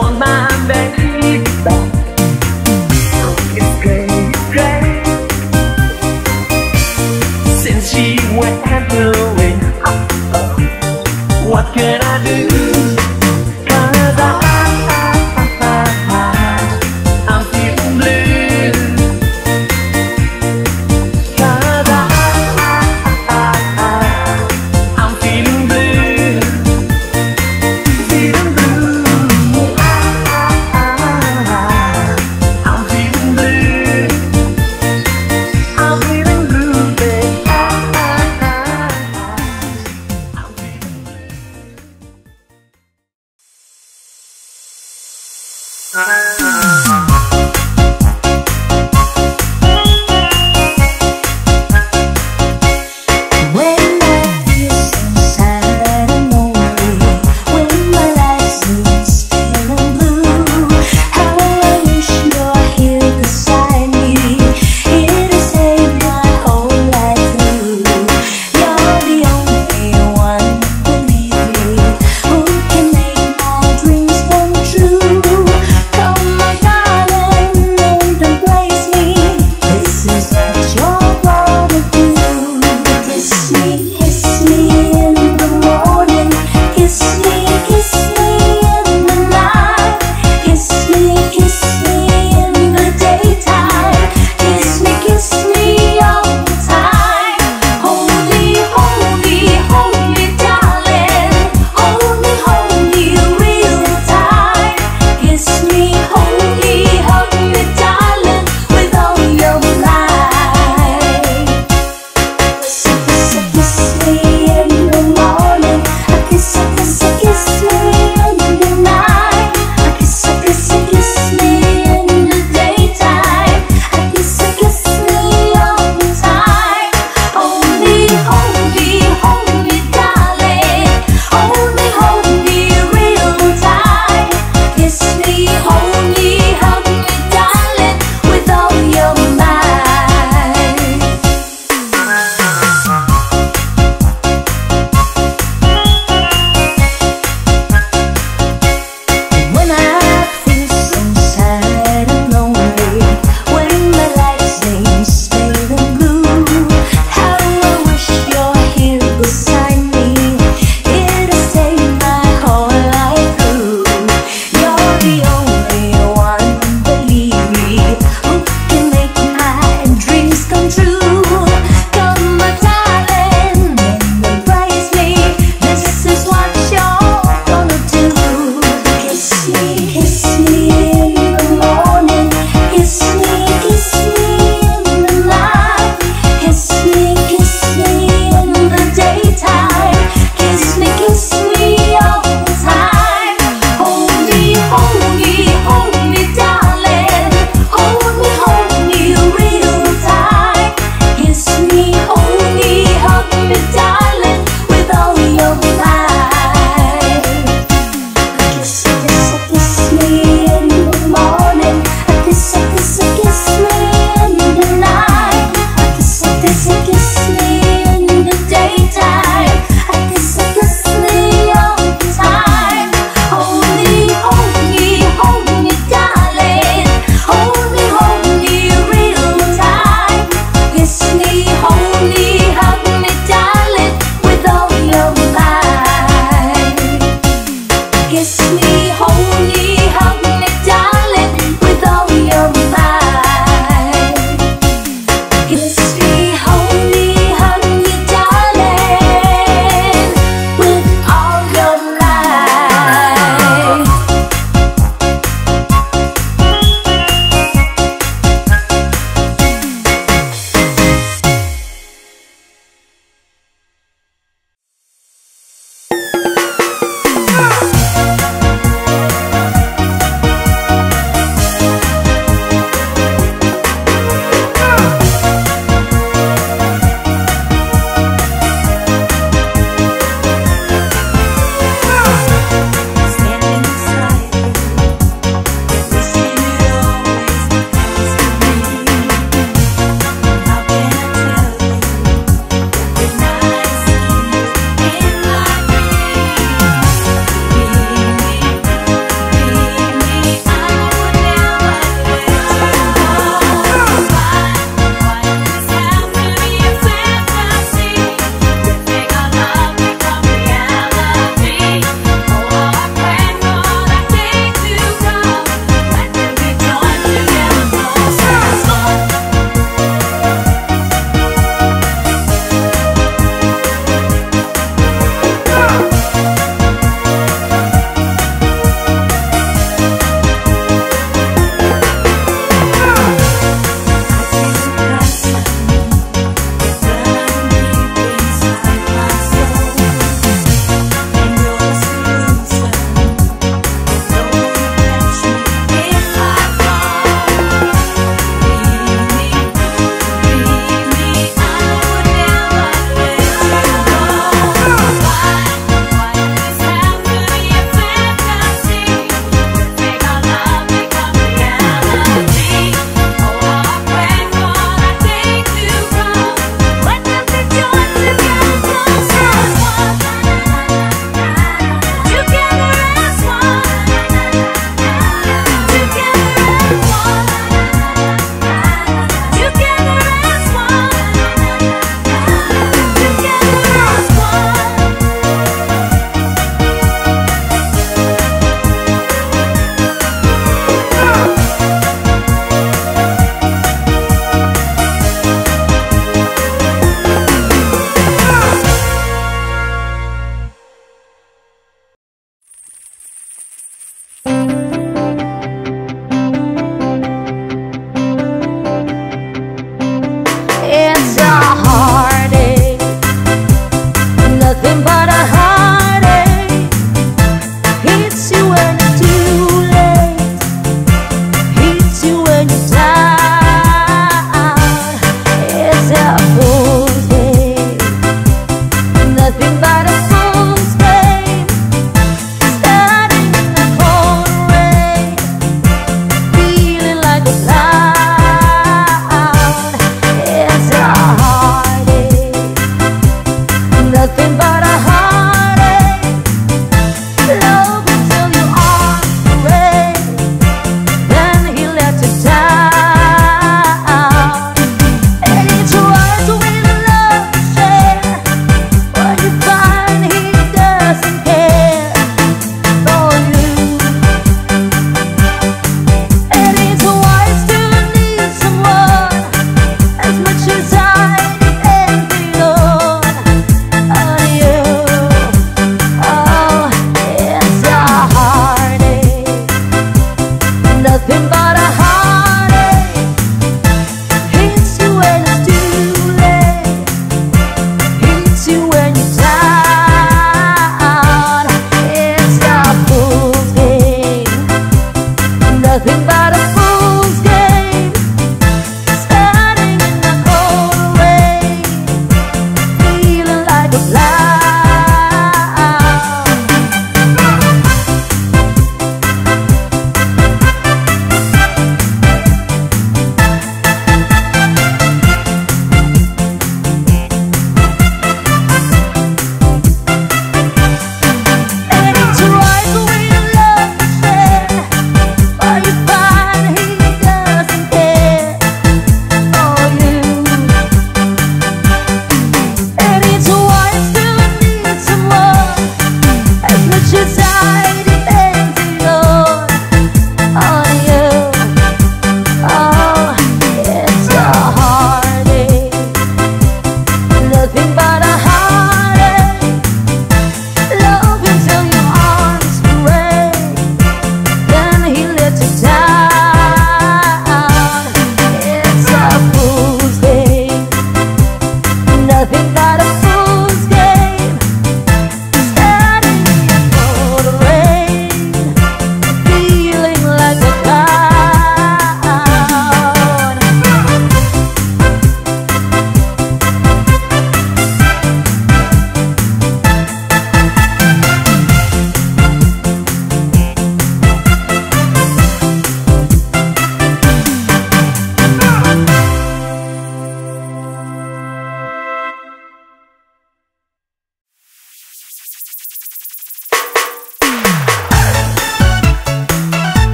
want my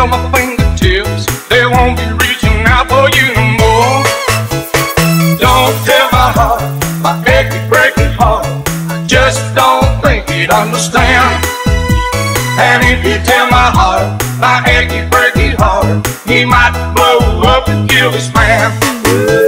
feel my fingertips. They won't be reaching out for you no more. Don't tell my heart, my achy, breaking heart. I just don't think you'd understand. And if you tell my heart, my achy, breaky heart, he might blow up and kill his man.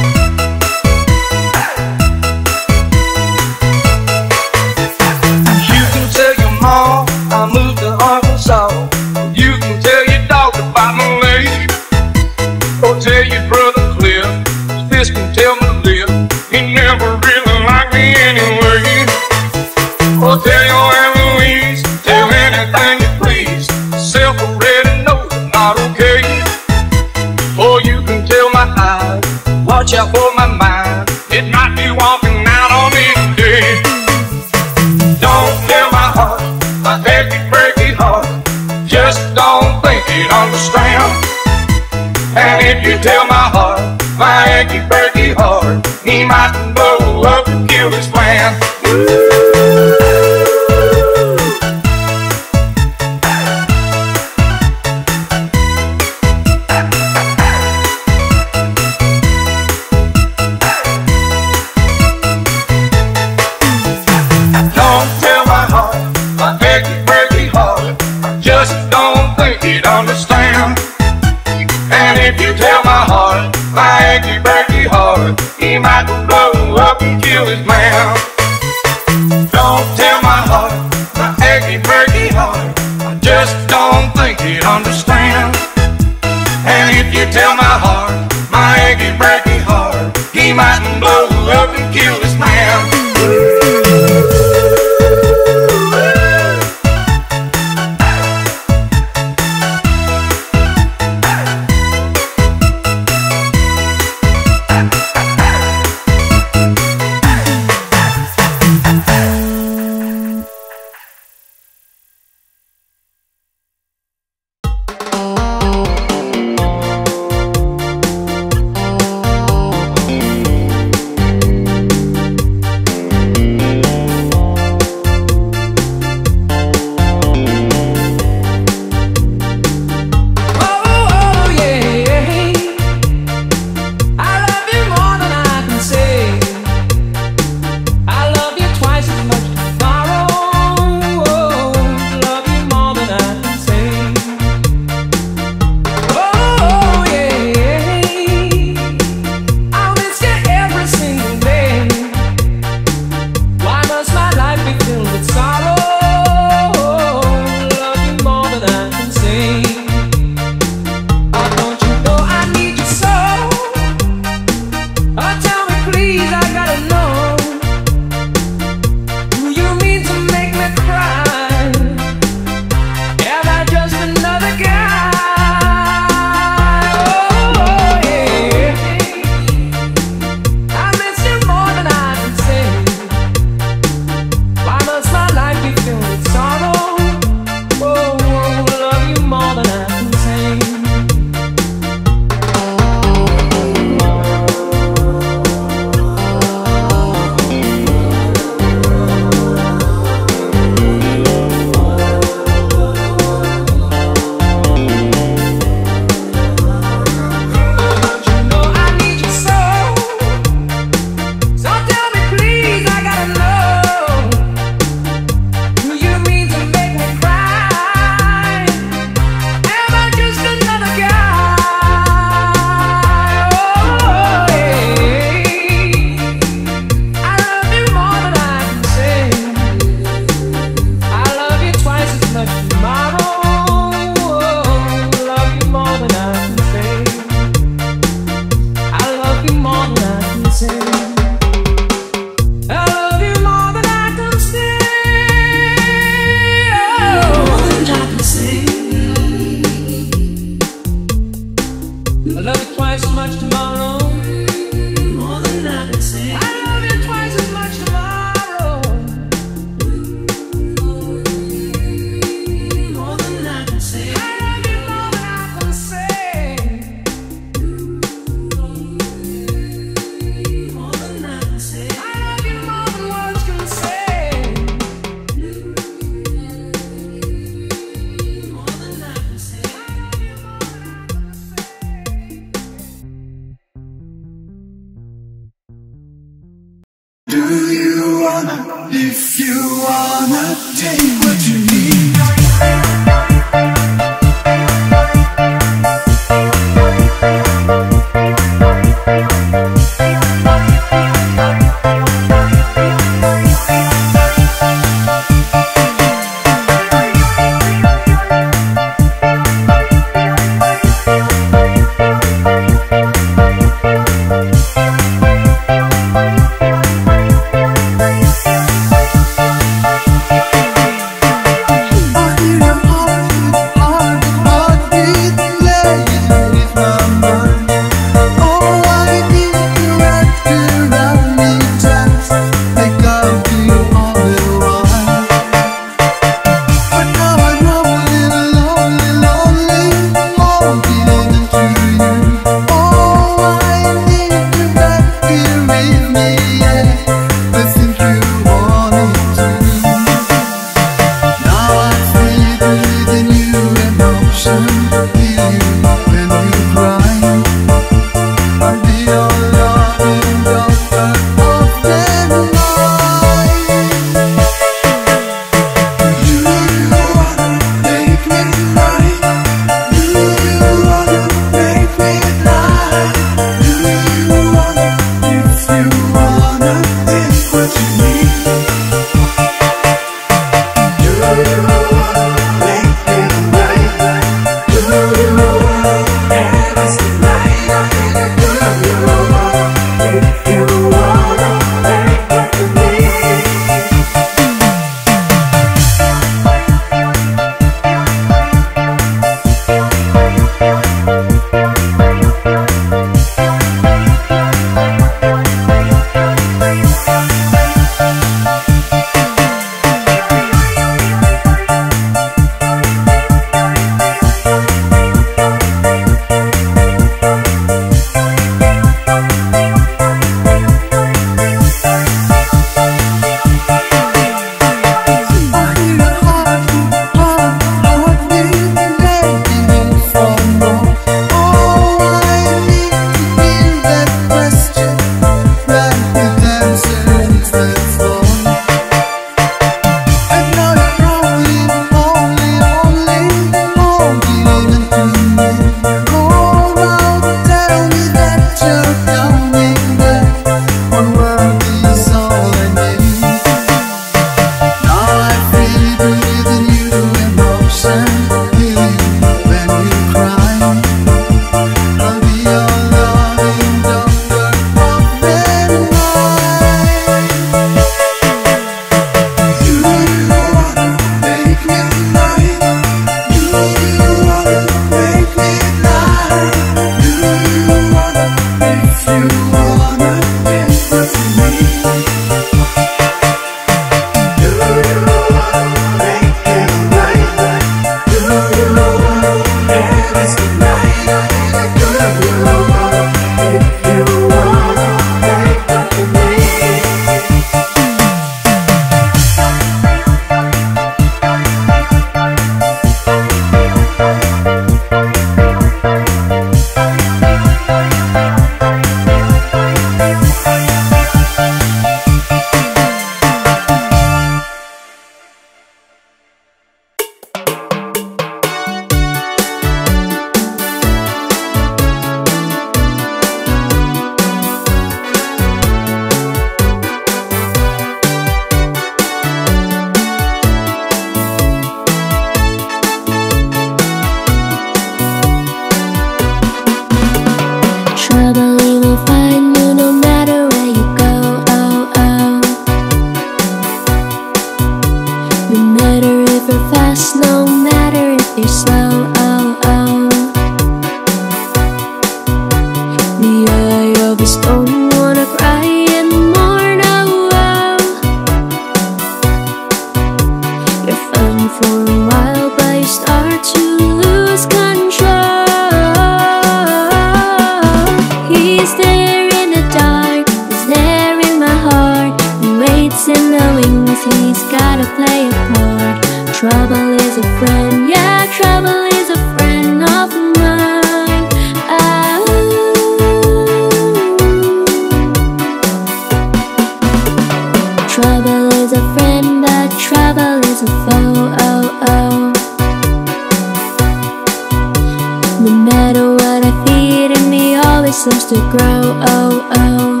seems to grow, oh, oh.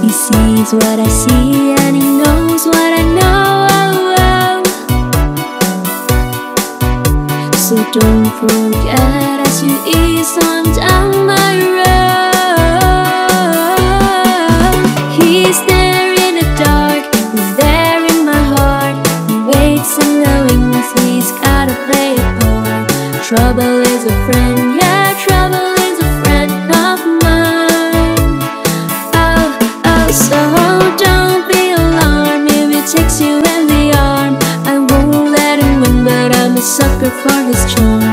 He sees what I see and he knows what I know, oh, oh So don't forget as you ease on down my road. He's there in the dark, he's there in my heart. He waits in the wings. he's gotta play a part Trouble love is strong.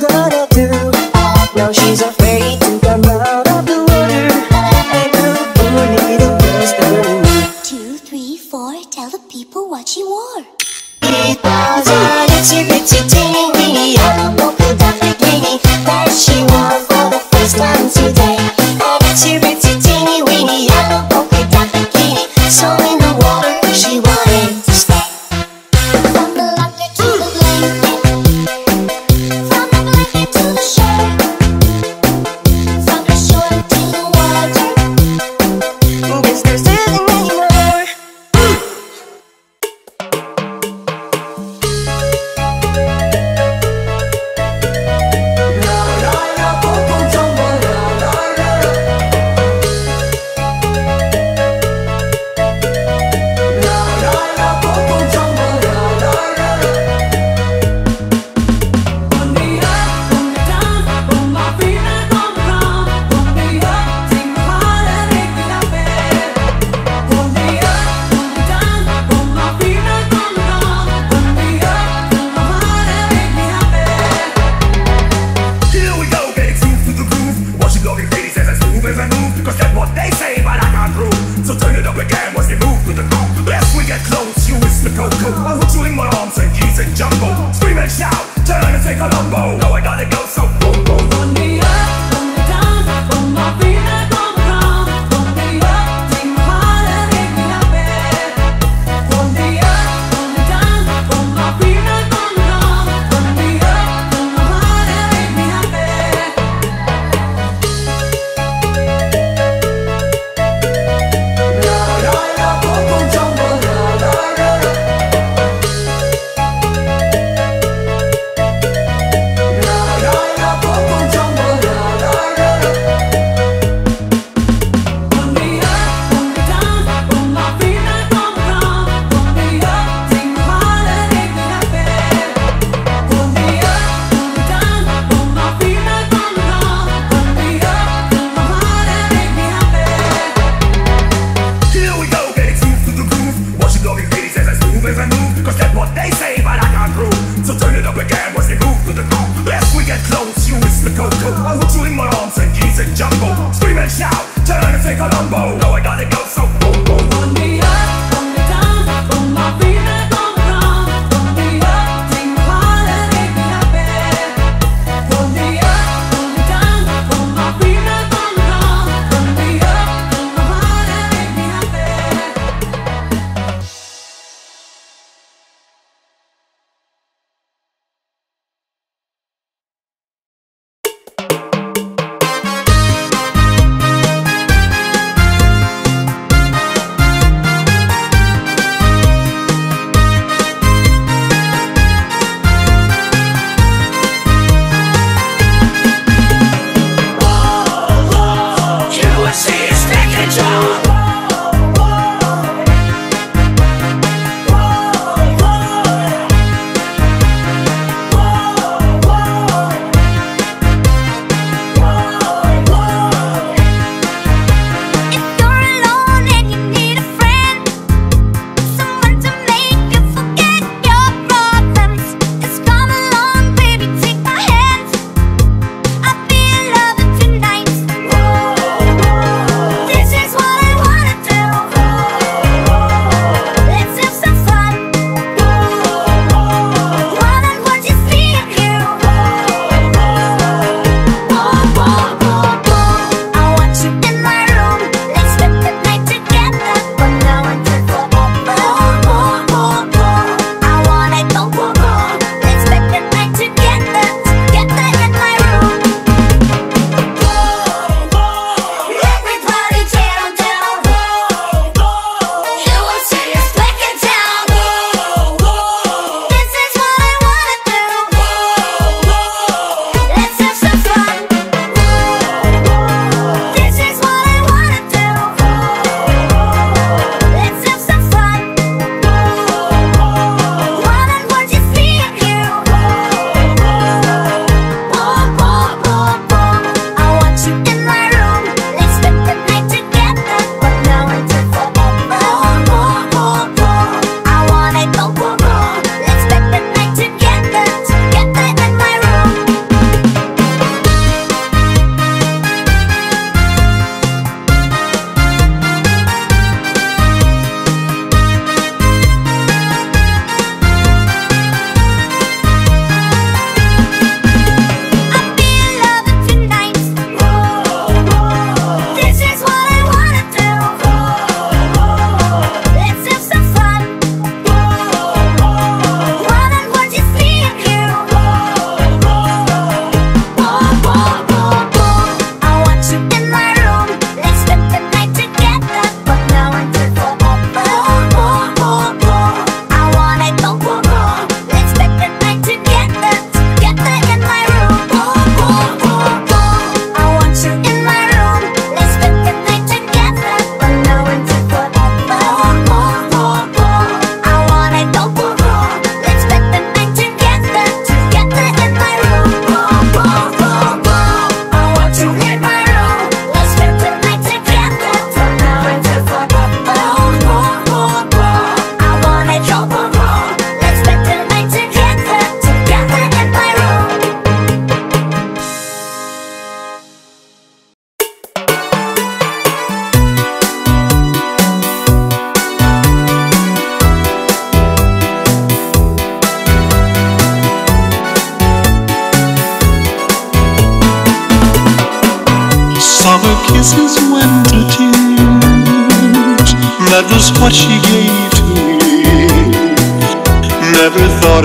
Wonder what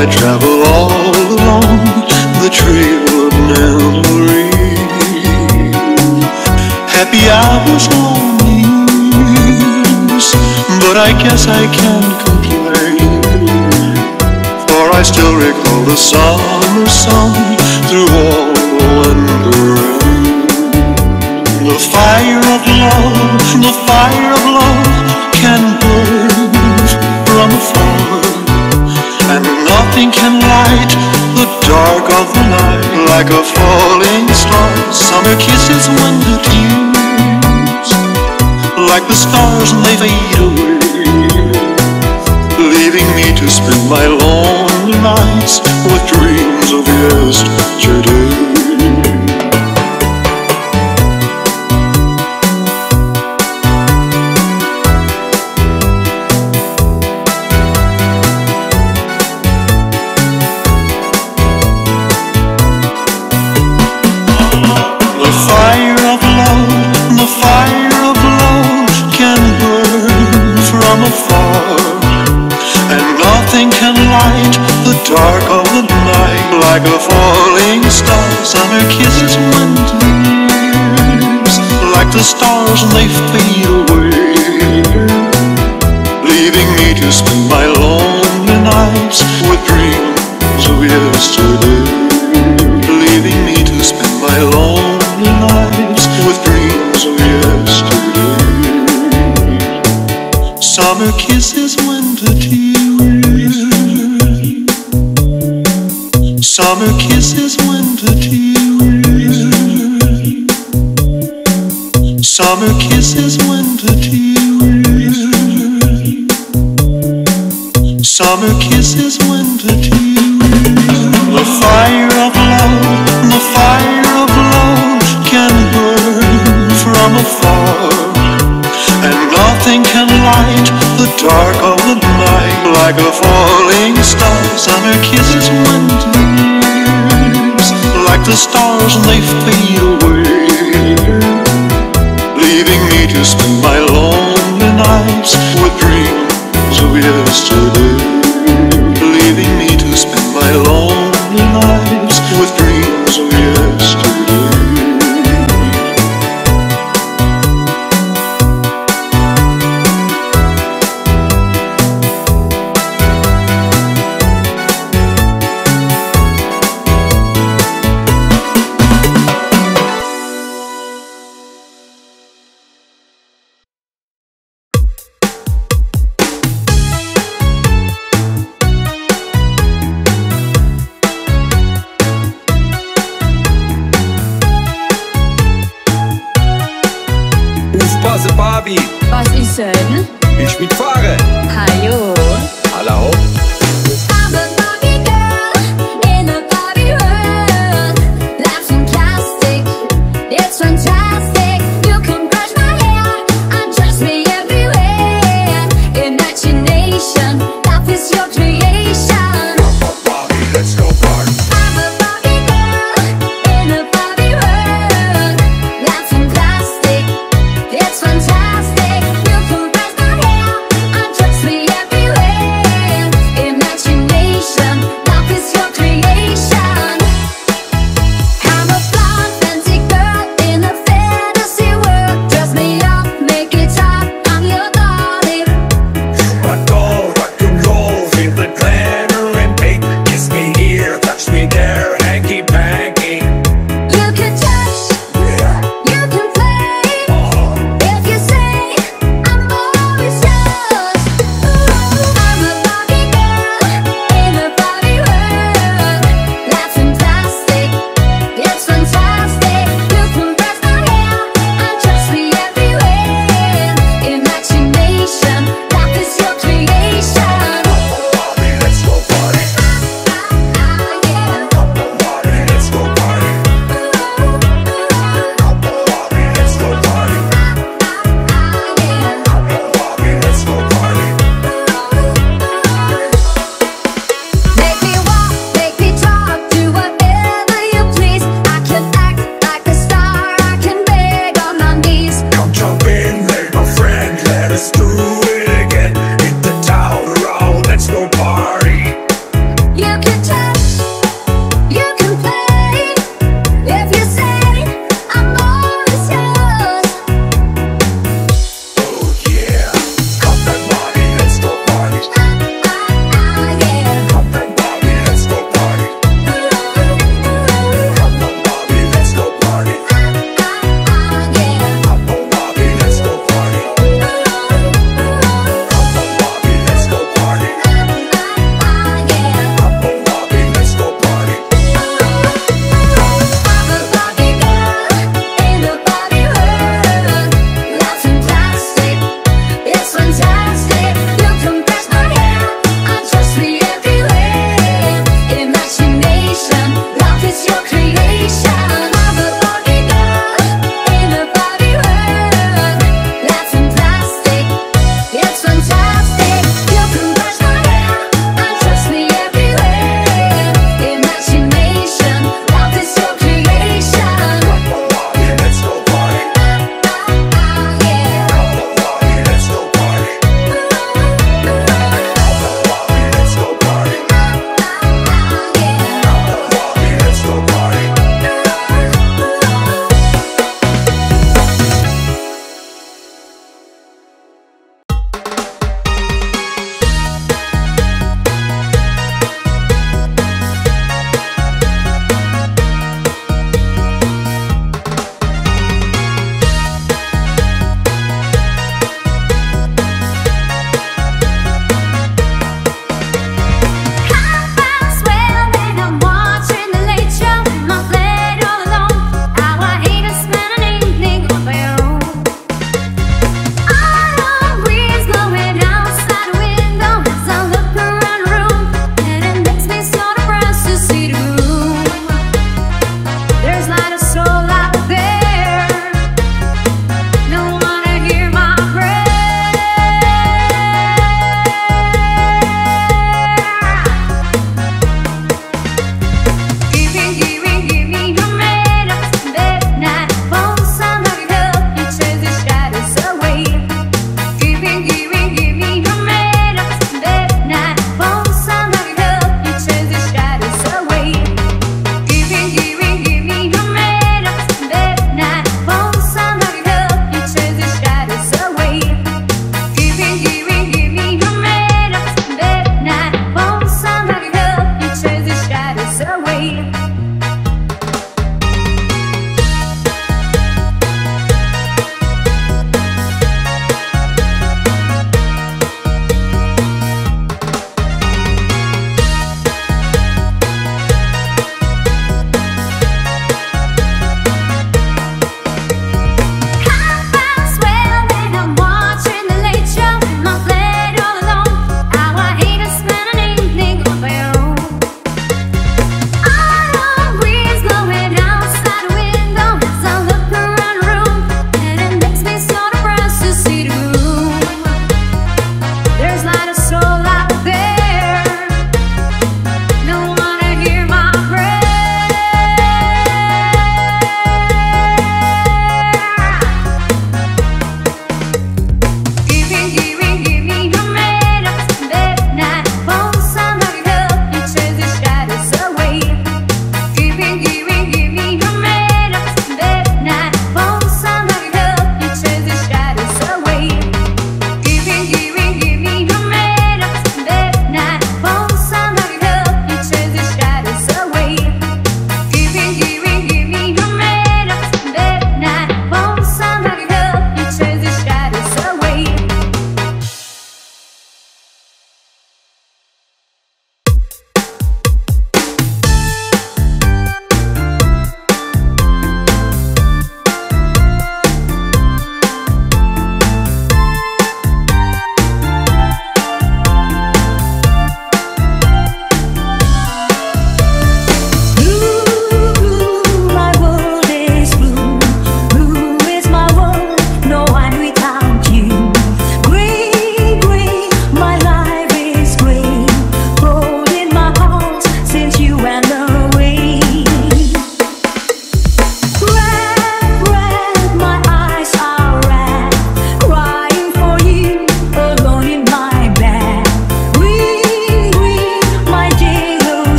I'd travel all along the trail of memory. Happy hours, long years, but I guess I can't complain. For I still recall the summer sun through all the winter rain. The fire of love, the fire of love nothing can light the dark of the night like a falling star. Summer kisses, winter tears, like the stars and they fade away, leaving me to spend my lonely nights with dreams of yesterday. The stars and they fade away. Leaving me to spend my lonely nights with dreams of yesterday leaving me to spend my lonely nights with dreams of yesterday. Summer kisses, winter tears. Summer kisses, winter tears. Summer kisses, winter tears. Summer kisses, winter tears. The fire of love, the fire of love can burn from afar. And nothing can light the dark of the night like a falling star. Summer kisses, winter years, like the stars they fade away. To spend my lonely nights with dreams of yesterday. Leaving me to spend my lonely nights with dreams of yesterday.